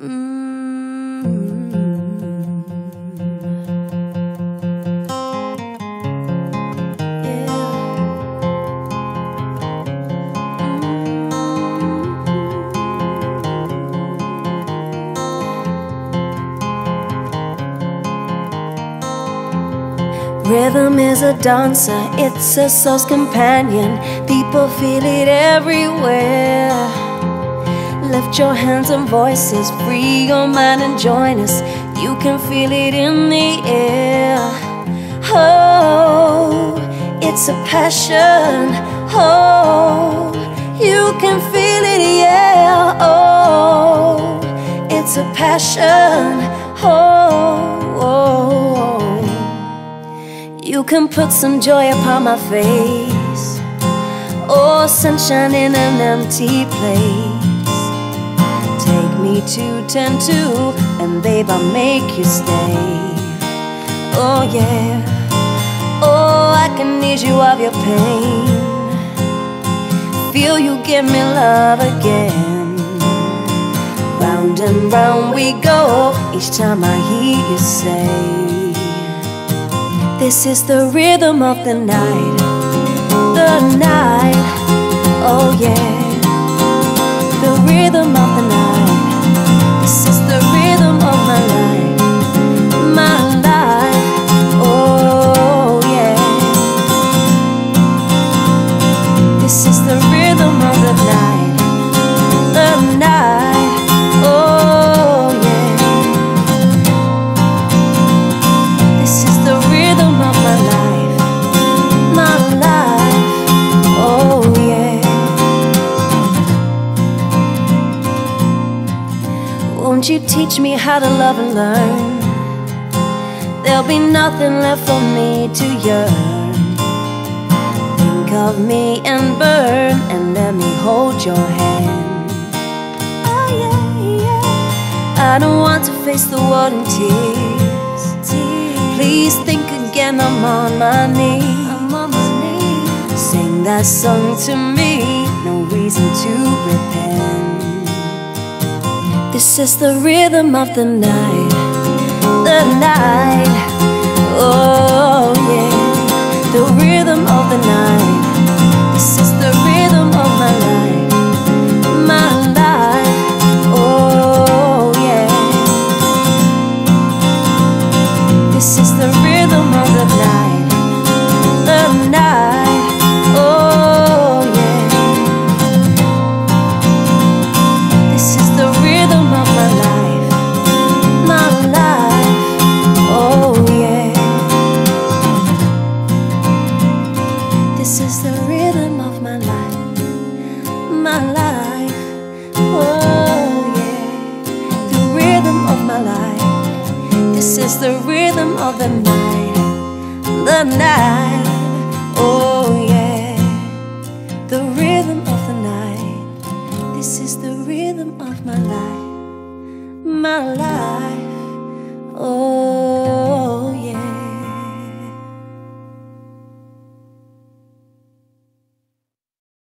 Rhythm is a dancer, it's a soul's companion. People feel it everywhere. Lift your hands and voices, free your mind and join us. You can feel it in the air. Oh, it's a passion. Oh, you can feel it, yeah. Oh, it's a passion. Oh. oh you can put some joy upon my face Oh, sunshine in an empty place Me to 10-2 And babe, I'll make you stay. Oh yeah. Oh, I can ease you of your pain. Feel you give me love again. Round and round we go Each time I hear you say this is the rhythm of the night, the night, oh yeah, the rhythm of the Won't you teach me how to love and learn? There'll be nothing left for me to yearn. Think of me and burn, and let me hold your hand. Oh yeah, yeah. I don't want to face the world in tears. Please think again, I'm on my knees. I'm on my knees. Sing that song to me, no reason to repent. This is the rhythm of the night, the night. Oh yeah, the rhythm of the rhythm of the night, the night, oh yeah. The rhythm of the night. This is the rhythm of my life, my life, oh.